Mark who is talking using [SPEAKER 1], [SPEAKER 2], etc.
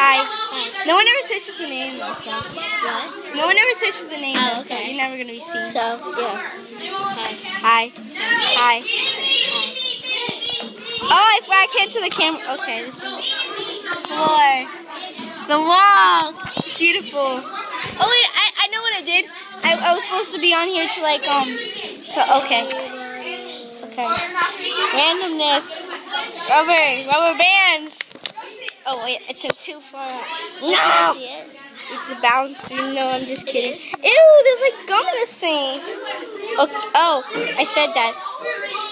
[SPEAKER 1] Hi. No one ever searches the name.
[SPEAKER 2] What?
[SPEAKER 1] No one ever searches the name,
[SPEAKER 2] Oh,
[SPEAKER 1] though, so
[SPEAKER 2] okay.
[SPEAKER 1] you're never gonna be seen.
[SPEAKER 2] So, yeah.
[SPEAKER 1] Hi.
[SPEAKER 2] Hi.
[SPEAKER 1] Hi. Oh, I, I can't to the camera. Okay, this is the floor. The wall. It's beautiful. Oh wait, I, I know what I did. I, I was supposed to be on here to like um to okay. Okay. Randomness. Rubber. Rubber bands. Oh wait, it's a too far. No.
[SPEAKER 2] It?
[SPEAKER 1] It's bouncing. No, I'm just kidding. Ew, there's like gum in the sink. Oh, oh I said that.